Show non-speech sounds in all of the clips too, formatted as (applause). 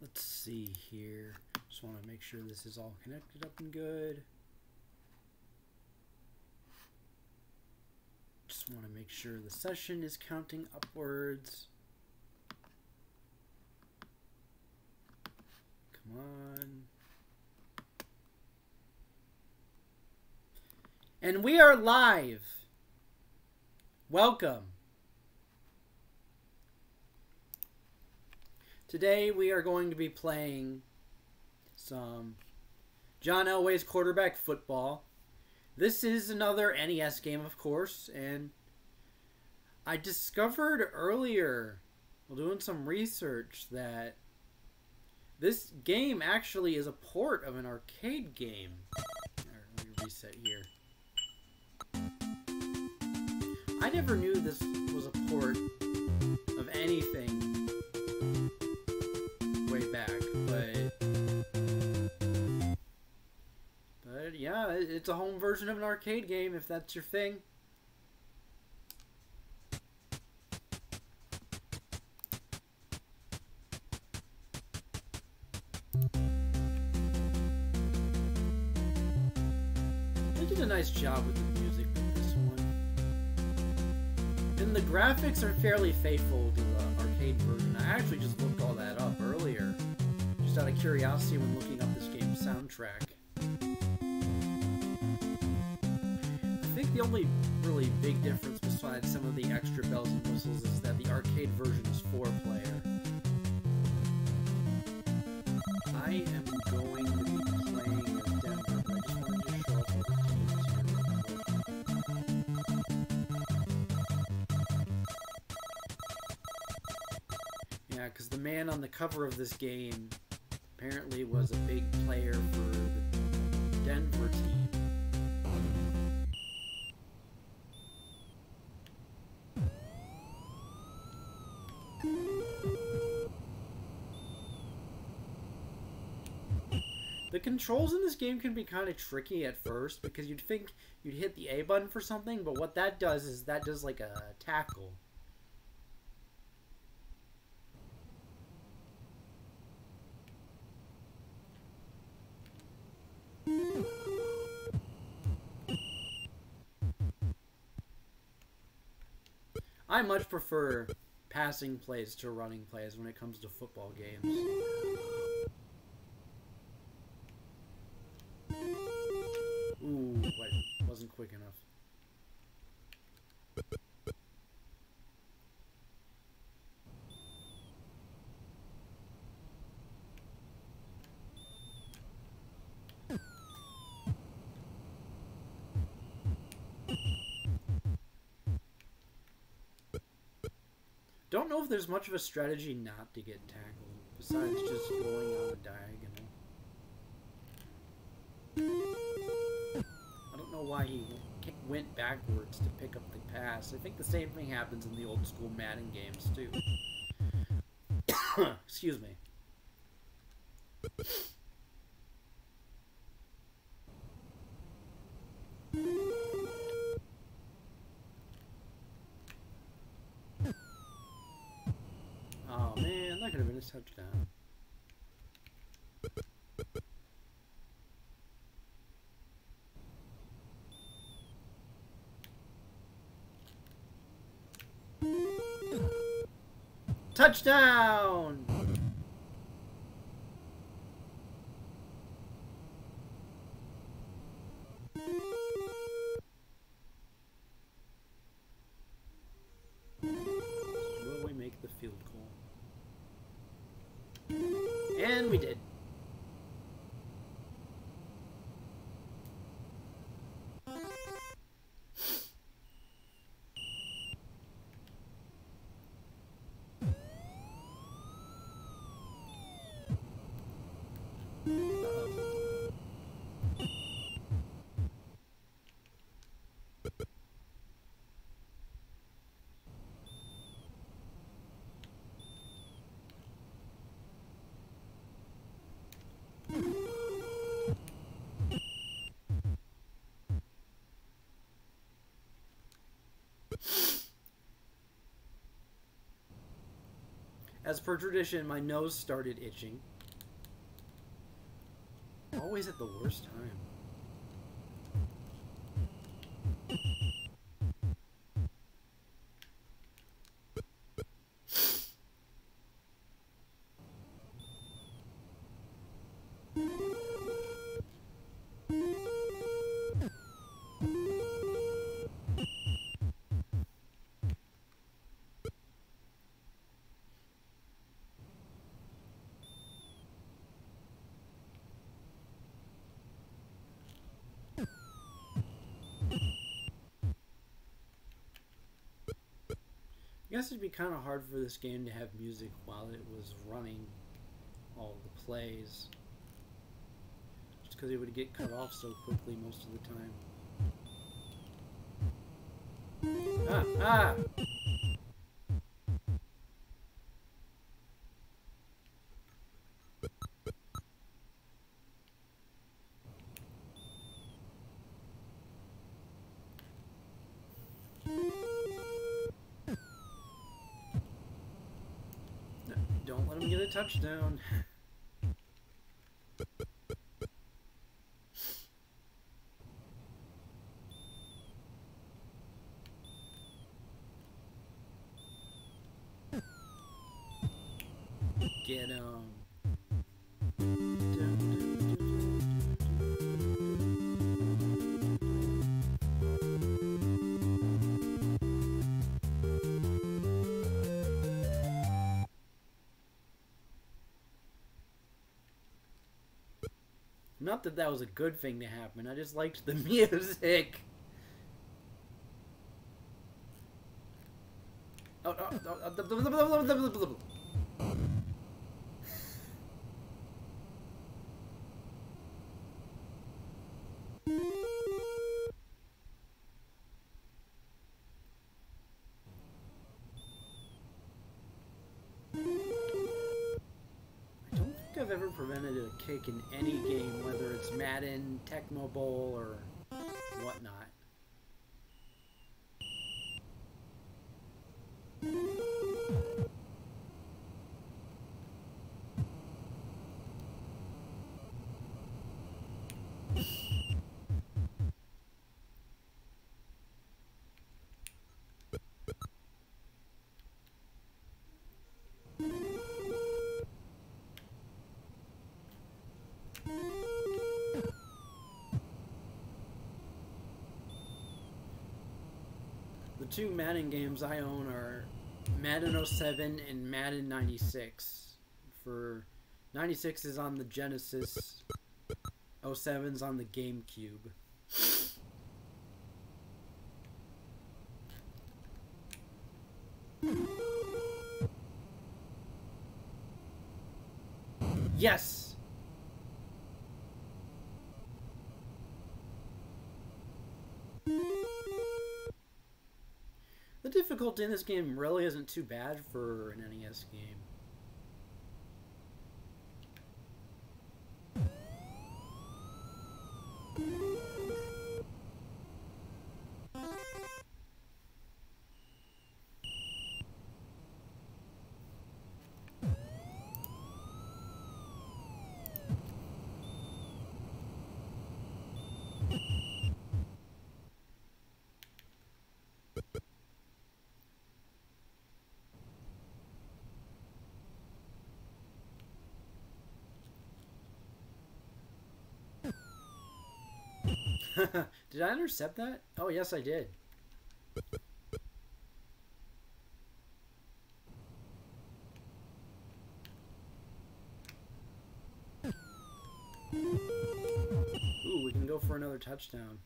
Let's see here. Just want to make sure this is all connected up and good. Just want to make sure the session is counting upwards. Come on. And we are live. Welcome. Today we are going to be playing some John Elway's quarterback football. This is another NES game, of course, and I discovered earlier, while doing some research, that this game actually is a port of an arcade game. Right, let me reset here. I never knew this was a port of anything yeah, it's a home version of an arcade game if that's your thing. They did a nice job with the music with this one. And the graphics are fairly faithful to the arcade version. I actually just looked all that up earlier, just out of curiosity when looking up this game's soundtrack. The only really big difference besides some of the extra bells and whistles is that the arcade version is four player. I am going to be playing as Denver, but I just wanted to show what the teams here. Yeah, because the man on the cover of this game apparently was a big player for the Denver team. Controls in this game can be kind of tricky at first because you'd think you'd hit the A button for something, but what that does is that does like a tackle. I much prefer passing plays to running plays when it comes to football games. Quick enough. Don't know if there's much of a strategy not to get tackled, besides just going on a diagonal. Know why he went backwards to pick up the pass. I think the same thing happens in the old school Madden games, too. (coughs) Excuse me. Oh man, that could have been a touchdown. Touchdown! As per tradition, my nose started itching. Always at the worst time. Guess it'd be kind of hard for this game to have music while it was running all the plays. Just because it would get cut off so quickly most of the time. Ah! Ah! Touchdown. Not that that was a good thing to happen. I just liked the (laughs) music. Oh, oh, oh, a kick in any game, whether it's Madden, Tecmo Bowl, or two Madden games I own are Madden 07 and Madden 96. For 96 is on the Genesis, 07's on the GameCube. Difficulty in this game really isn't too bad for an NES game. (laughs) did I intercept that? Oh, yes, I did. Ooh, we can go for another touchdown.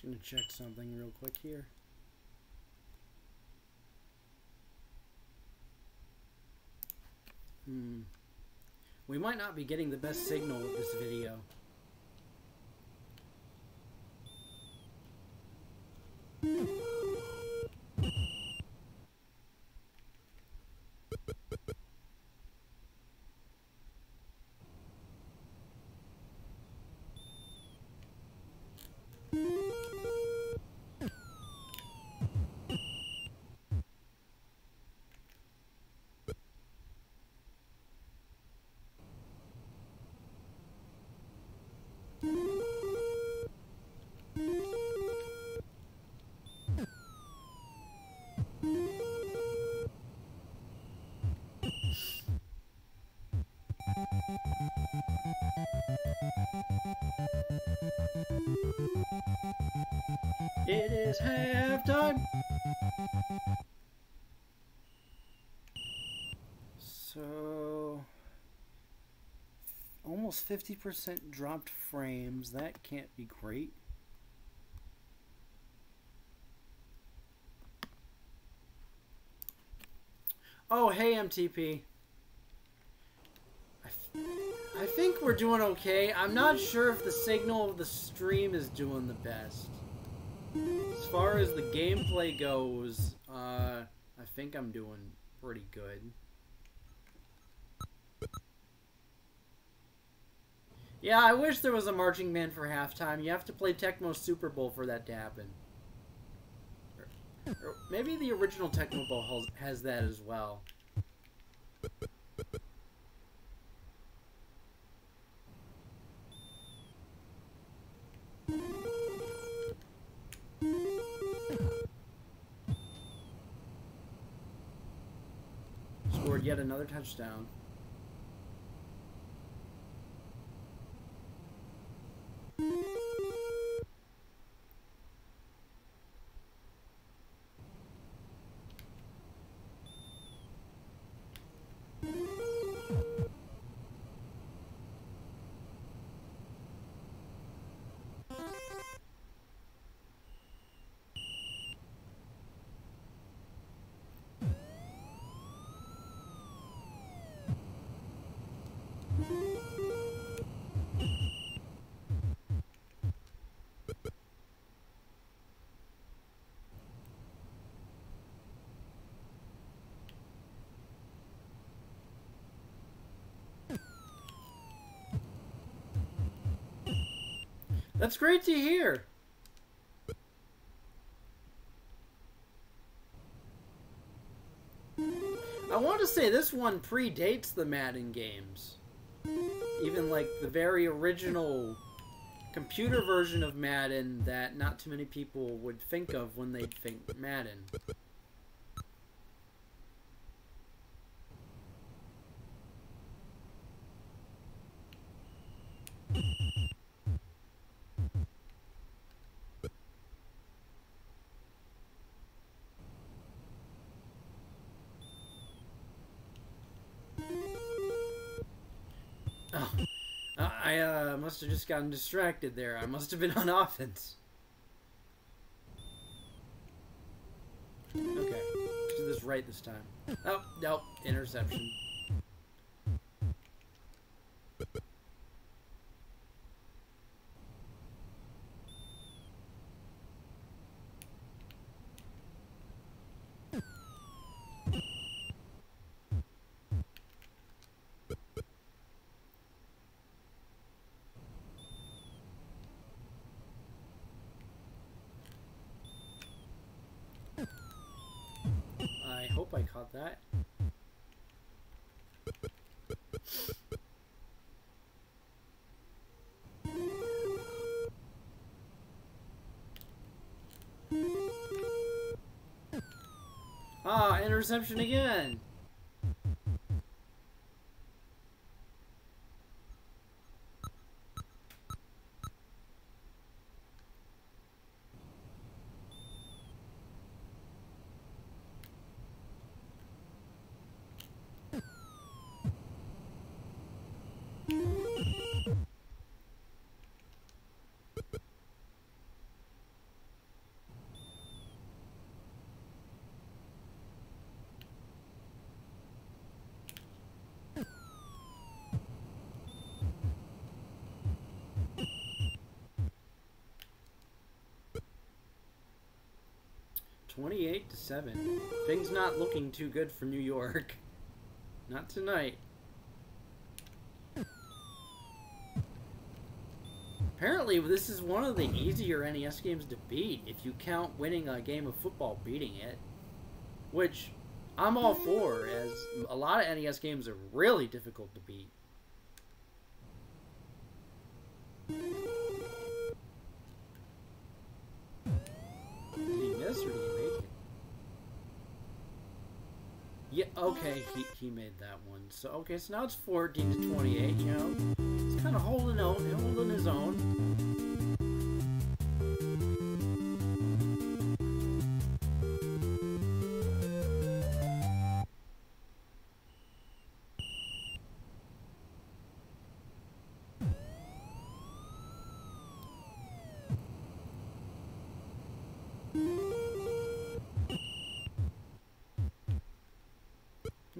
Just gonna check something real quick here. Hmm. We might not be getting the best signal with this video. It is halftime. So, almost 50% dropped frames. That can't be great. Oh, hey, MTP. I, I think we're doing okay. I'm not sure if the signal of the stream is doing the best. As far as the gameplay goes, uh, I think I'm doing pretty good. Yeah, I wish there was a marching band for halftime. You have to play Tecmo Super Bowl for that to happen. Maybe the original Tecmo Bowl has that as well. Yet another touchdown. That's great to hear. I want to say this one predates the Madden games. Even like the very original computer version of Madden that not too many people would think of when they think Madden. Must have just gotten distracted there. I must have been on offense. Okay, do this right this time. Oh, nope, interception. I hope I caught that. Ah, interception again. 28 to 7. Things not looking too good for New York. Not tonight. Apparently, this is one of the easier NES games to beat if you count winning a game of football beating it. Which I'm all for, as a lot of NES games are really difficult to beat. Okay, he, he made that one. So, okay, so now it's 14 to 28, you know? He's kind of holding, own, holding his own.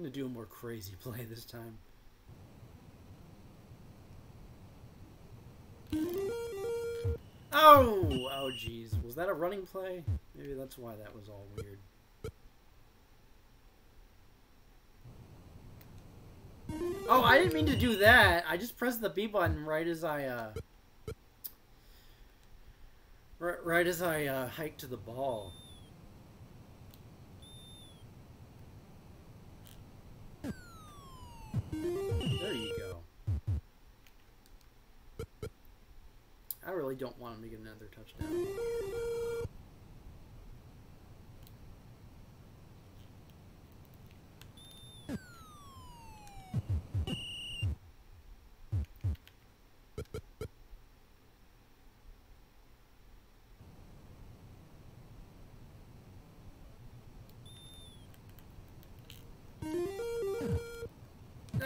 I'm gonna do a more crazy (laughs) play this time. Oh! Oh, jeez. Was that a running play? Maybe that's why that was all weird. Oh, I didn't mean to do that. I just pressed the B button right as I, uh... Right, right as I, uh, hiked to the ball. Don't want him to get another touchdown.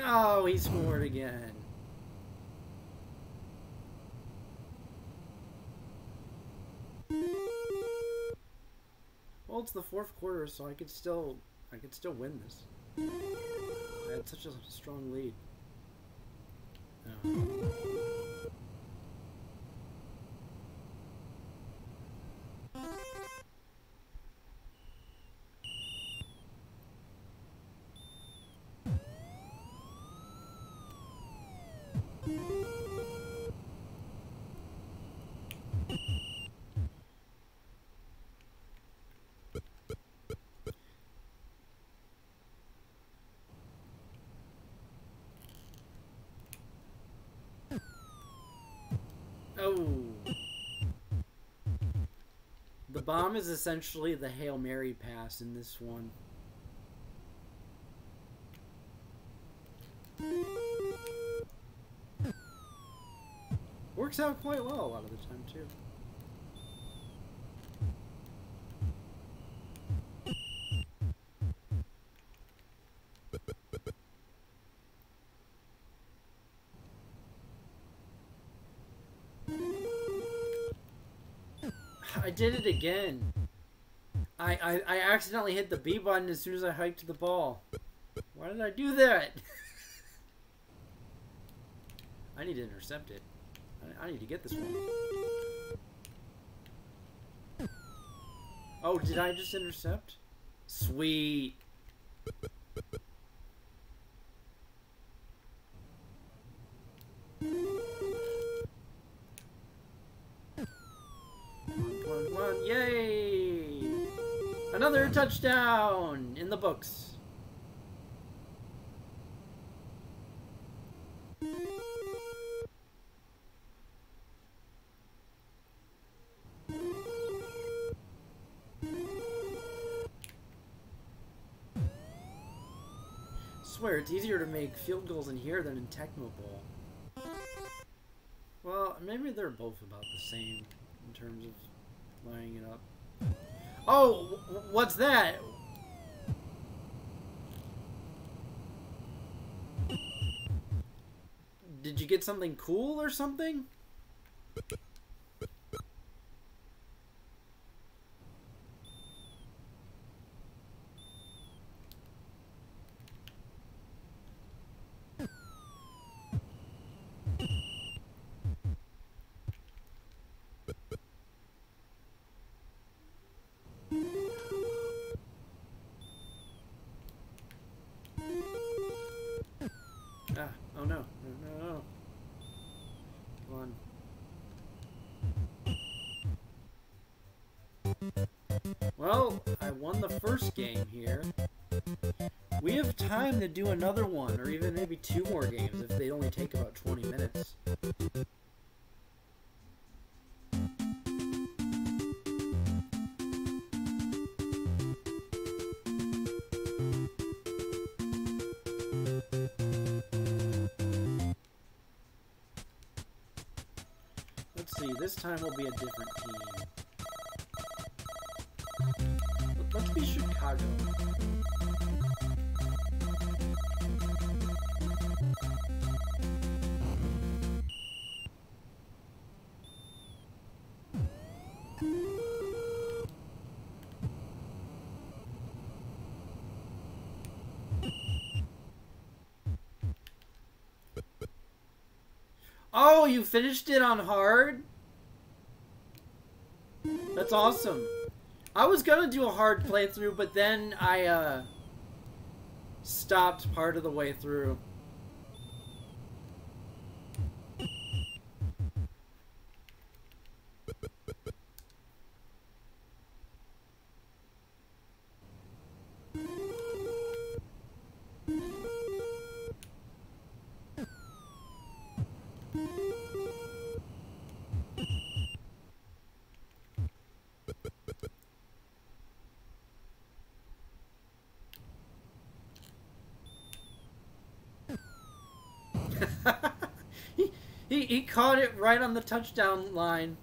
Oh, he scored again. It's the fourth quarter, so I could still, I could still win this. I had such a strong lead. Oh. Oh. The bomb is essentially the Hail Mary pass in this one. Works out quite well a lot of the time, too. Did it again. I, I, I accidentally hit the B button as soon as I hiked the ball. Why did I do that? (laughs) I need to intercept it. I, I need to get this one. Oh, did I just intercept? Sweet. Touchdown in the books. Swear, it's easier to make field goals in here than in Tecmo Bowl. Well, maybe they're both about the same in terms of lining it up. Oh, what's that? Did you get something cool or something? I won the first game here. We have time to do another one, or even maybe two more games if they only take about 20 minutes. Let's see, this time will be a different team. Oh, you finished it on hard? That's awesome. I was gonna do a hard playthrough, but then I, uh, stopped part of the way through. He, caught it right on the touchdown line.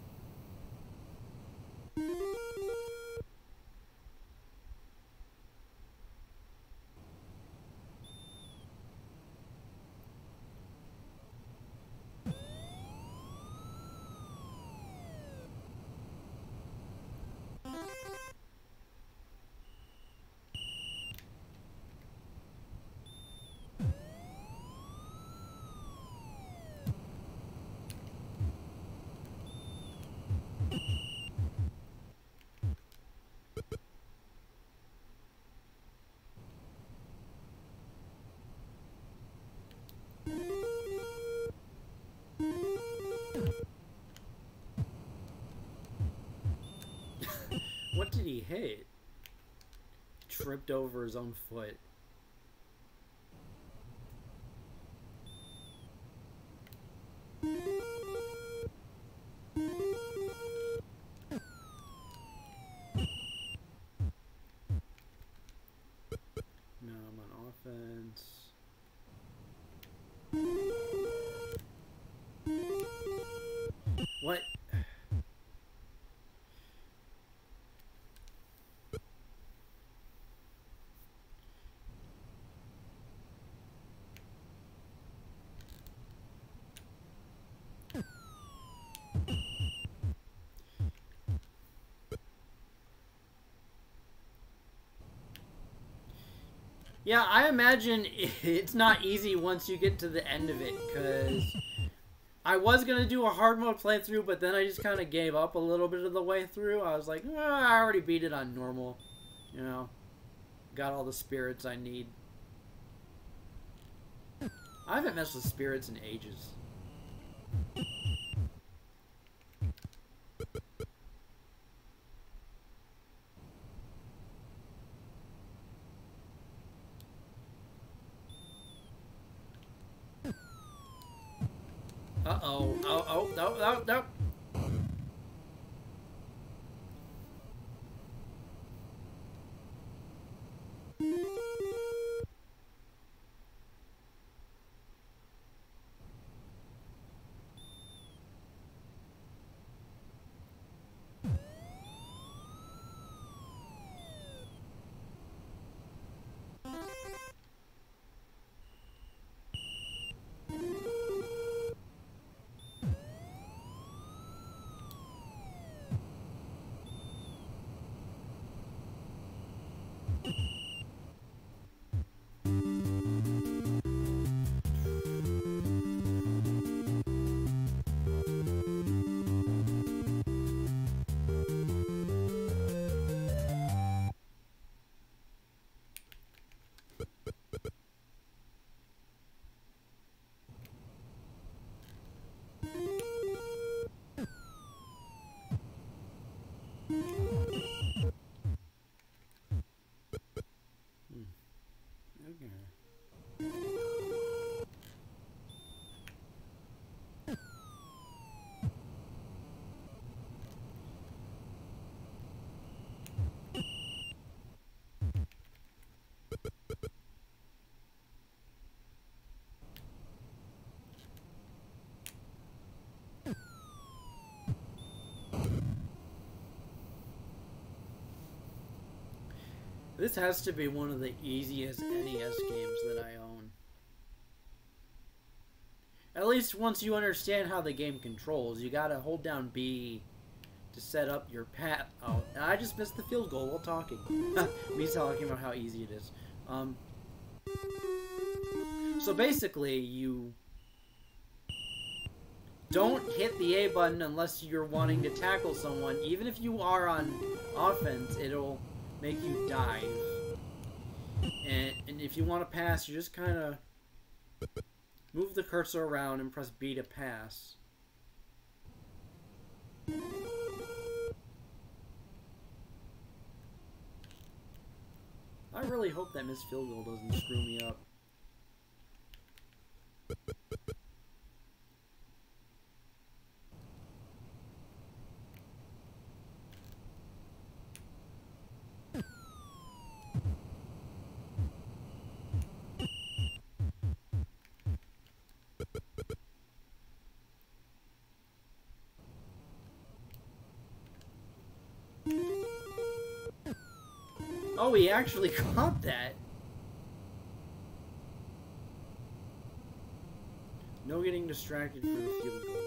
He hit? Tripped over his own foot. Yeah, I imagine (laughs) it's not easy once you get to the end of it, because I was going to do a hard mode playthrough, but then I just kind of gave up a little bit of the way through. I was like, oh, I already beat it on normal, you know, got all the spirits I need. I haven't messed with spirits in ages. Uh-oh. Oh, oh, This has to be one of the easiest NES games that I own. At least once you understand how the game controls, you gotta hold down B to set up your path. Oh, I just missed the field goal while talking. (laughs) Me talking about how easy it is. Um, so basically, you don't hit the A button unless you're wanting to tackle someone. Even if you are on offense, it'll make you dive. And, and if you want to pass, you just kind of move the cursor around and press B to pass. I really hope that Miss field goal doesn't screw me up. Oh, he actually (laughs) caught that. No getting distracted from the field goal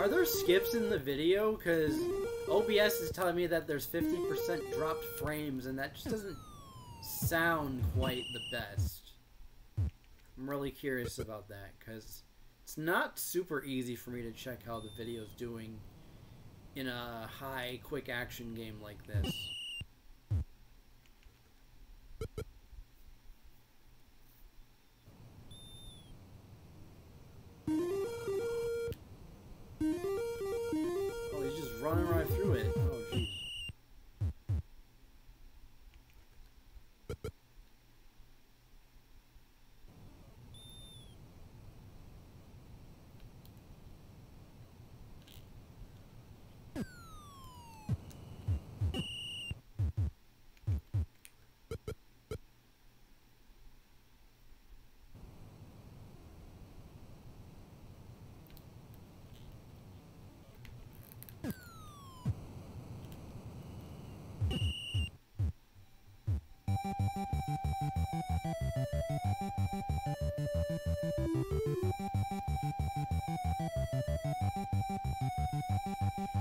Are there skips in the video? Because OBS is telling me that there's 50% dropped frames, and that just doesn't sound quite the best. I'm really curious about that, because it's not super easy for me to check how the video's doing in a high, quick action game like this.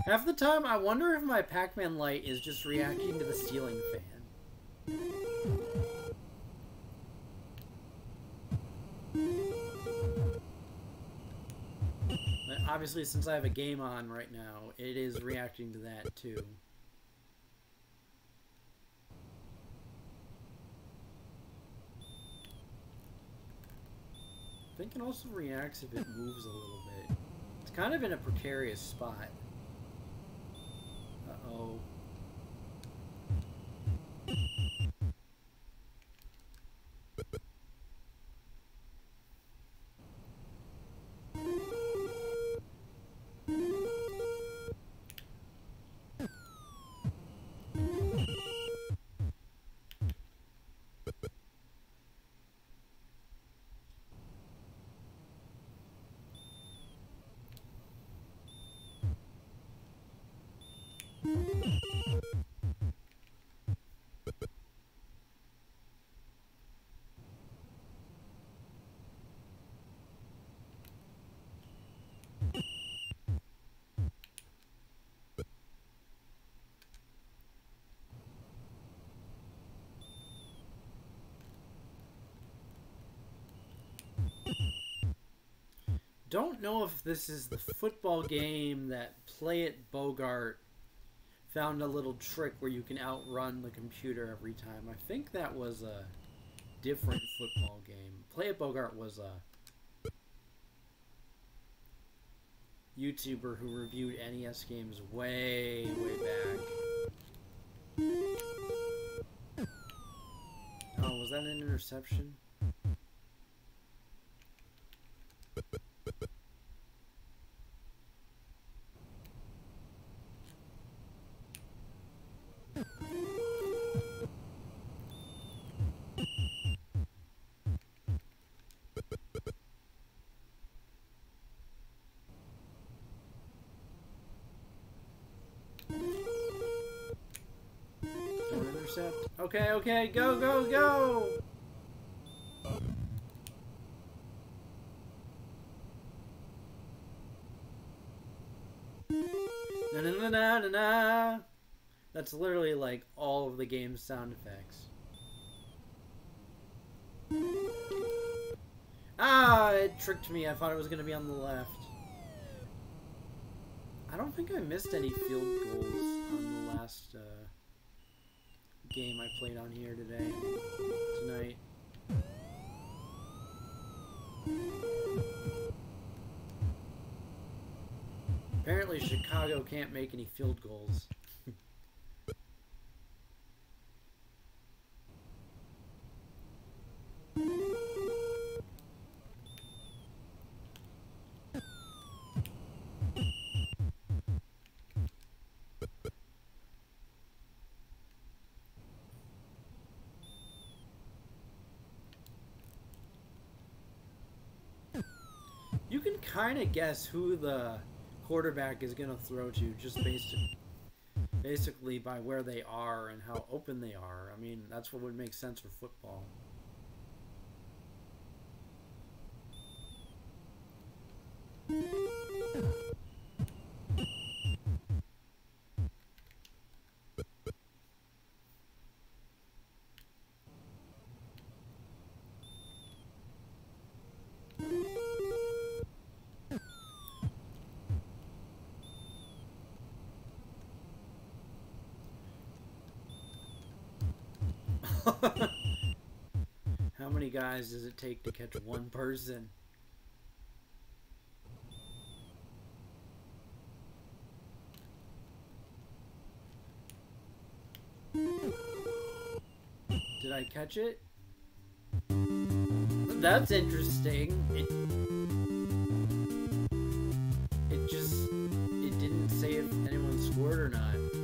Half the time, I wonder if my Pac-Man light is just reacting to the ceiling fan. But obviously, since I have a game on right now, it is reacting to that too. I think it also reacts if it moves a little bit. It's kind of in a precarious spot. Uh-oh. don't know if this is the football game that Play It Bogart found a little trick where you can outrun the computer every time. I think that was a different football game. Play It Bogart was a YouTuber who reviewed NES games way, way back. Oh, was that an interception? Okay, okay, go, go, go! Na na na na na na. That's literally like all of the game's sound effects. Ah, it tricked me. I thought it was going to be on the left. I don't think I missed any field goals on the last uh, game I played on here today, tonight. Apparently Chicago can't make any field goals. Kind of guess who the quarterback is going to throw to just based basically by where they are and how open they are. I mean, that's what would make sense for football. (laughs) How many guys does it take to catch one person? Did I catch it? That's interesting. It, it just it didn't say if anyone scored or not.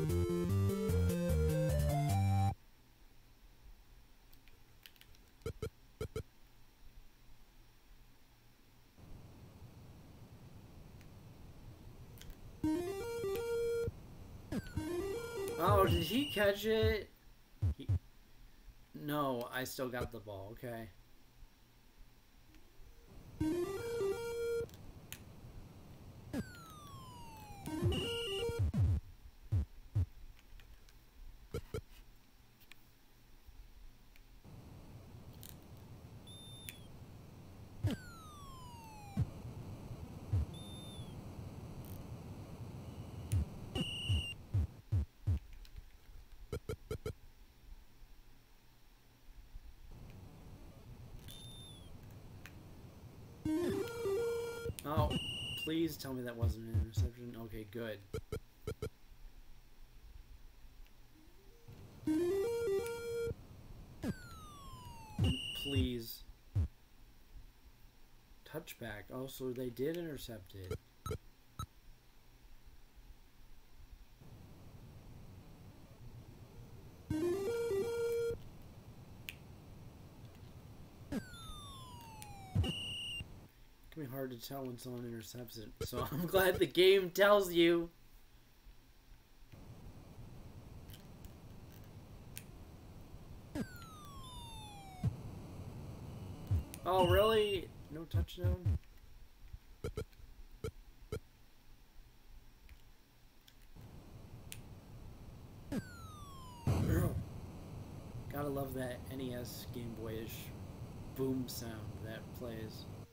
Catch it? He... No, I still got the ball. Okay. Oh, please tell me that wasn't an interception. Okay, good. Please. Touchback. Oh, so they did intercept it. Hard to tell when someone intercepts it. So (laughs) I'm glad the game tells you. Oh, really? No touchdown? Gotta love that NES Game Boyish boom sound that plays.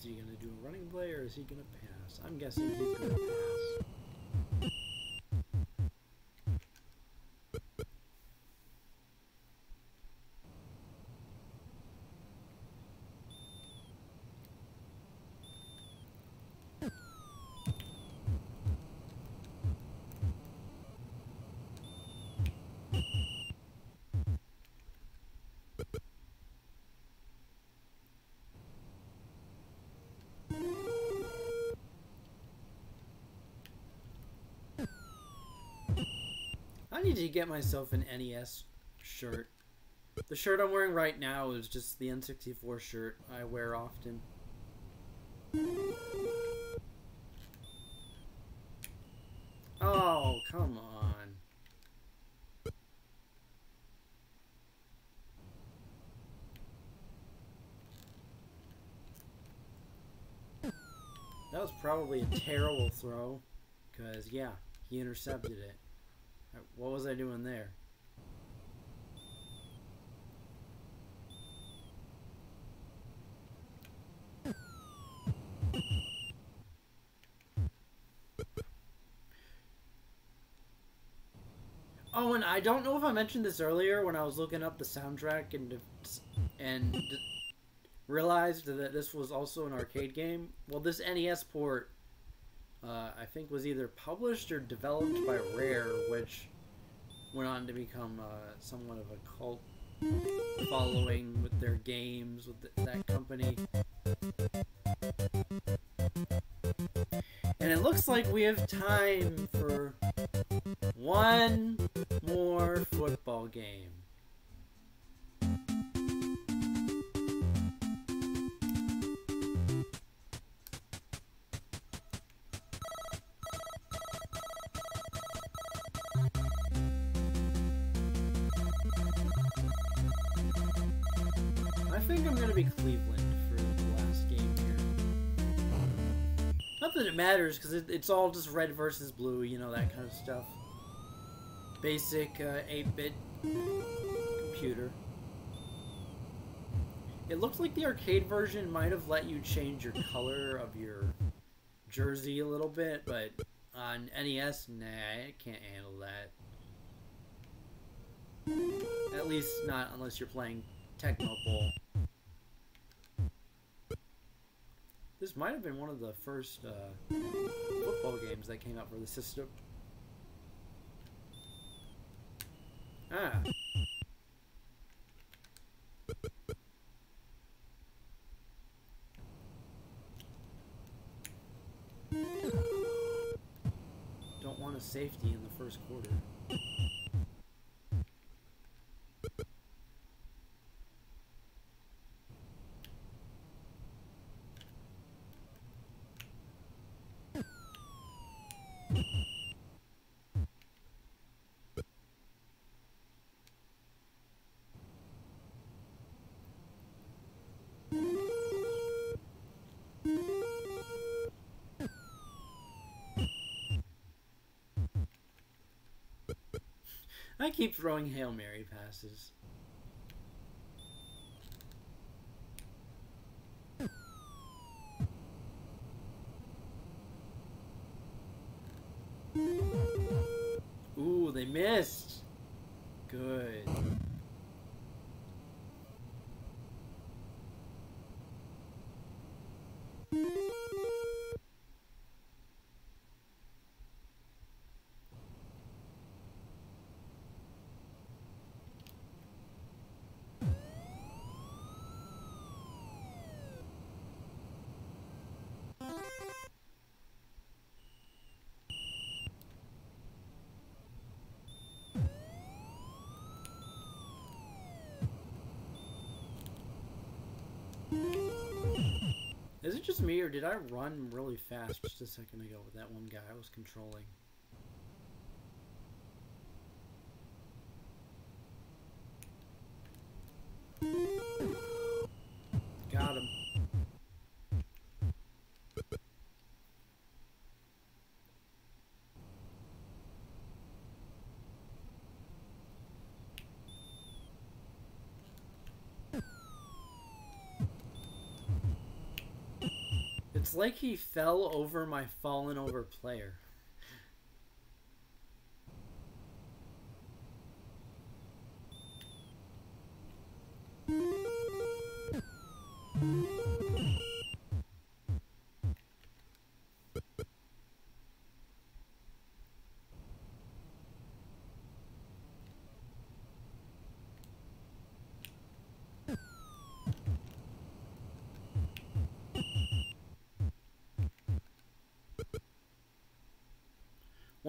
Is he going to do a running play or is he going to pass? I'm guessing he's going to pass. I need to get myself an NES shirt. The shirt I'm wearing right now is just the N64 shirt I wear often. Oh, come on. That was probably a terrible throw. Because, yeah, he intercepted it. What was I doing there? Oh, and I don't know if I mentioned this earlier when I was looking up the soundtrack and and realized that this was also an arcade game. Well, this NES port uh, I think was either published or developed by Rare, which went on to become uh, somewhat of a cult following with their games with the, that company. And it looks like we have time for one more football game. Think I'm to be Cleveland for the last game here. Not that it matters, because it, it's all just red versus blue, you know, that kind of stuff. Basic 8-bit uh, computer. It looks like the arcade version might have let you change your color of your jersey a little bit, but on NES, nah, it can't handle that. At least not unless you're playing Tecmo Bowl. This might have been one of the first uh, football games that came out for the system. Ah. Don't want a safety in the first quarter. I keep throwing Hail Mary passes. Is it just me, or did I run really fast just a second ago with that one guy I was controlling? It's like he fell over my fallen over player.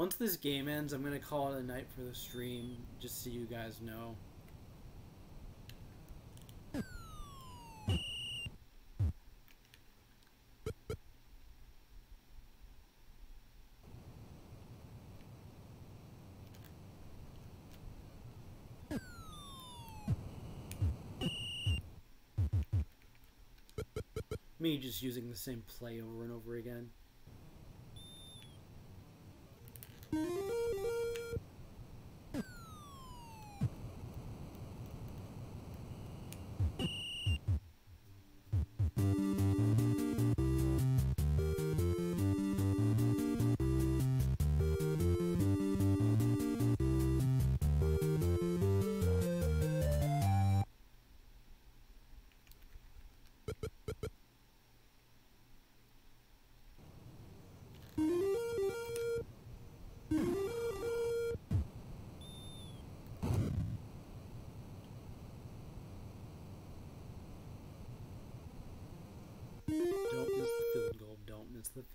Once this game ends, I'm going to call it a night for the stream, just so you guys know. Me just using the same play over and over again.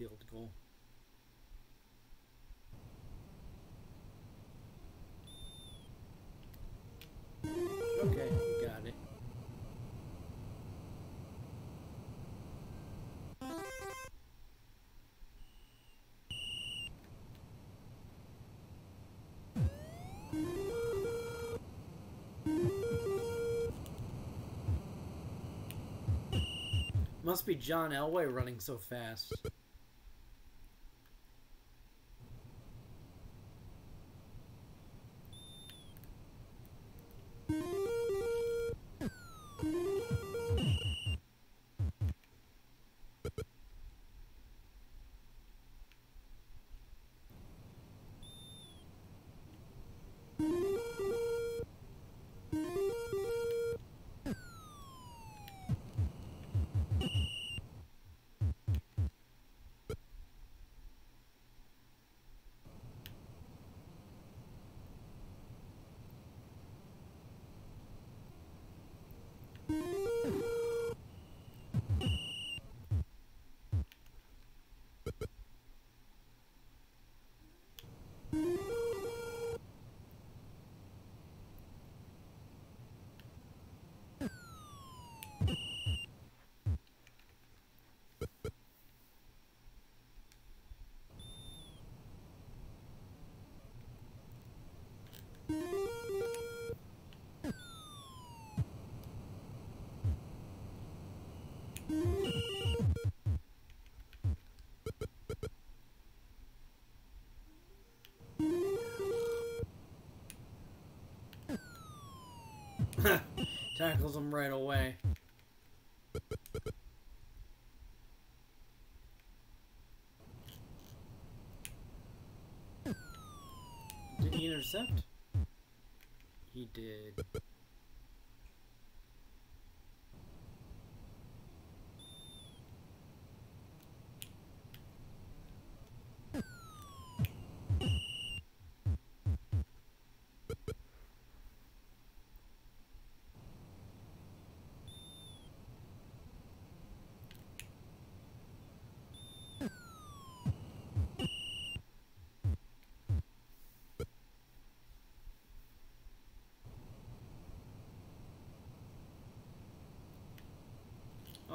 Field goal. Okay, got it. Must be John Elway running so fast. Tackles him right away. Did he intercept? He did.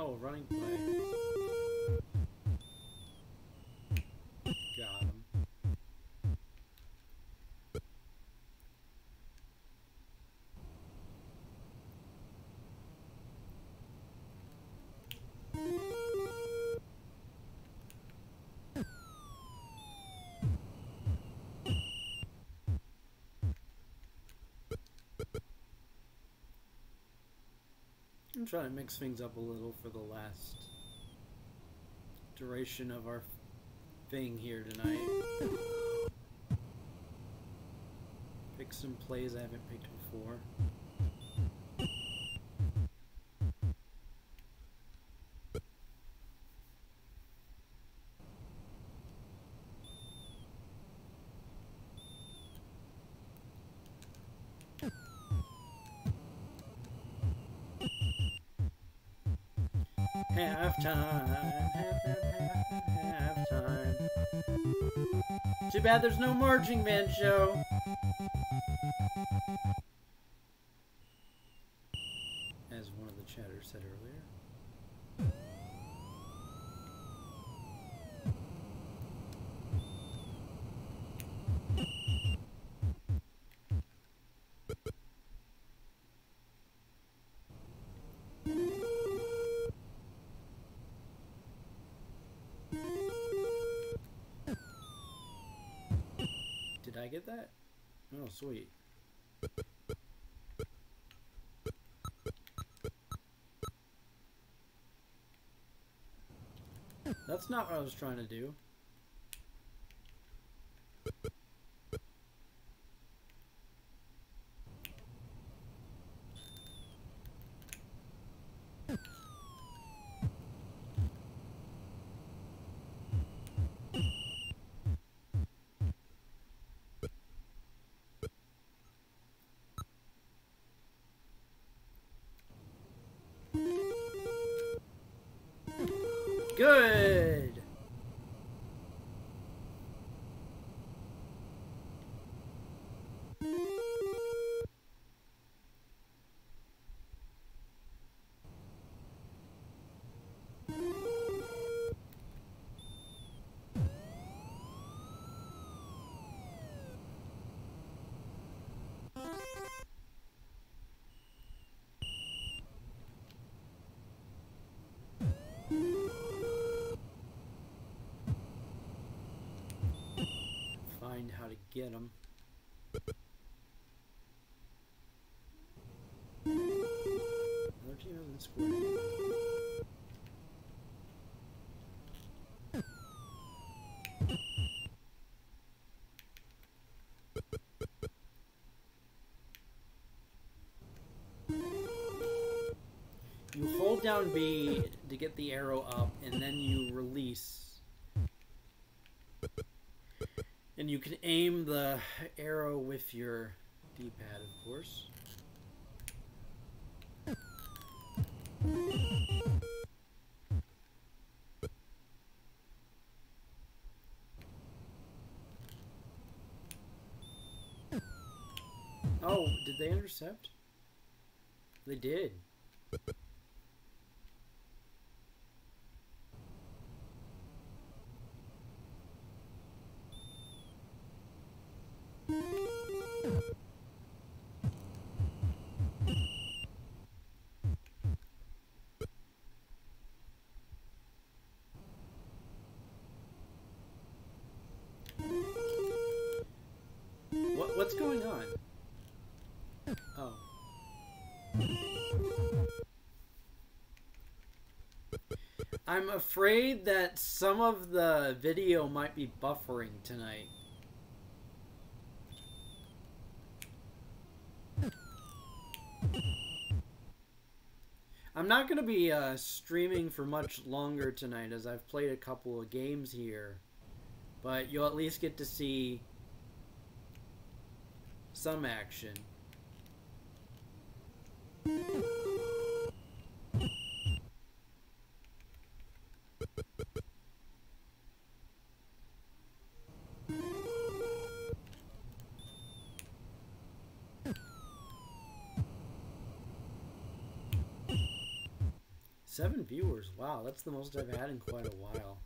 Oh, running play. I'm trying to mix things up a little for the last duration of our thing here tonight. Pick some plays I haven't picked before. Too bad there's no marching band show. Sweet. That's not what I was trying to do. Good. To get them. Another team hasn't scored. You hold down B to get the arrow up, and then you release. And you can aim the arrow with your D-pad, of course. Oh, did they intercept? They did. I'm afraid that some of the video might be buffering tonight. I'm not going to be uh, streaming for much longer tonight as I've played a couple of games here. But you'll at least get to see some action. Viewers. Wow, that's the most I've had in quite a while.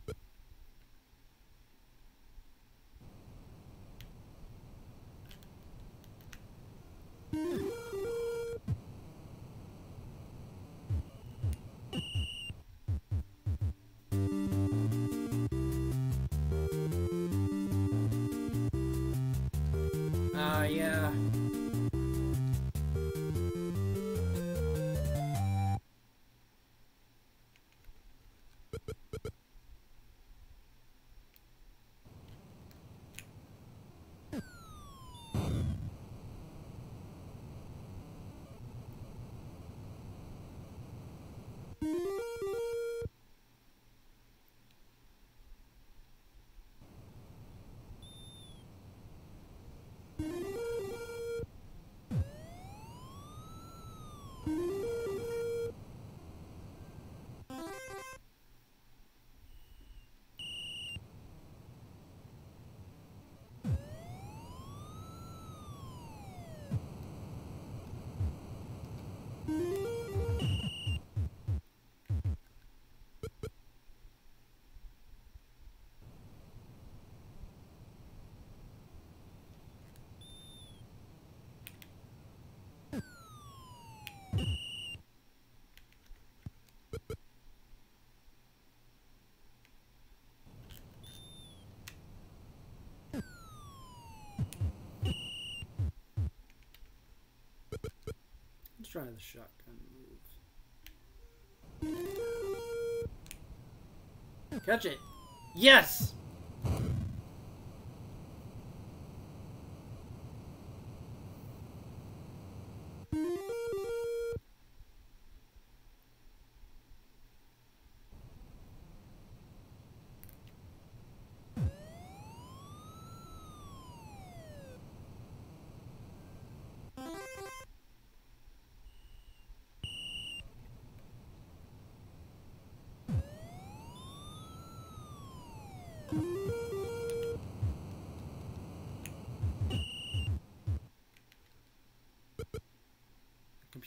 Try the shotgun move. Catch it! Yes!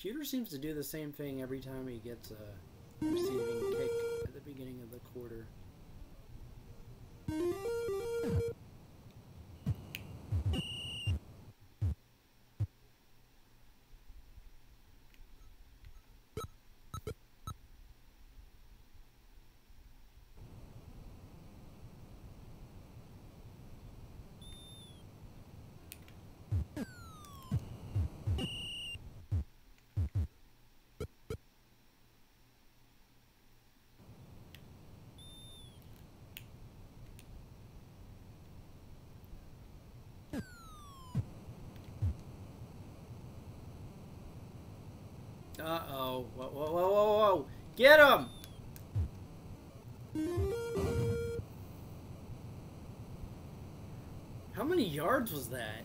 Computer seems to do the same thing every time he gets a receiving kick at the beginning of the quarter. Uh-oh. Whoa, whoa, whoa, whoa, whoa. Get him! How many yards was that?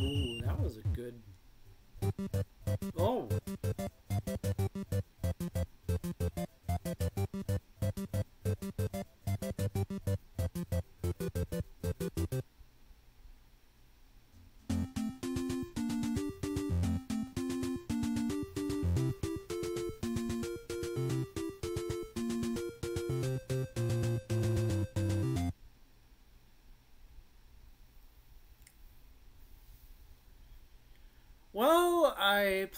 Ooh, that was a good. Oh.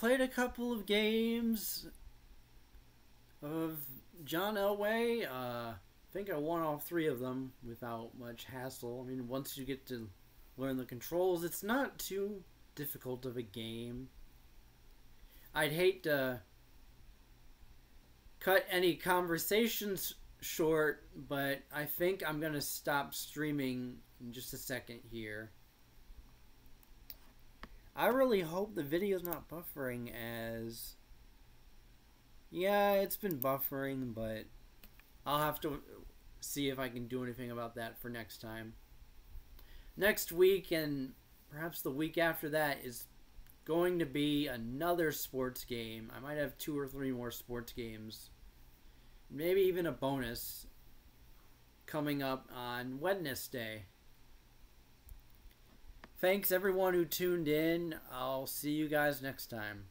Played a couple of games of John Elway. Uh, I think I won all three of them without much hassle. I mean, once you get to learn the controls, it's not too difficult of a game. I'd hate to cut any conversations short, but I think I'm going to stop streaming in just a second here. I really hope the video's not buffering as... Yeah, it's been buffering, but I'll have to see if I can do anything about that for next time. Next week and perhaps the week after that is going to be another sports game. I might have two or three more sports games. Maybe even a bonus coming up on Wednesday. Thanks everyone who tuned in. I'll see you guys next time.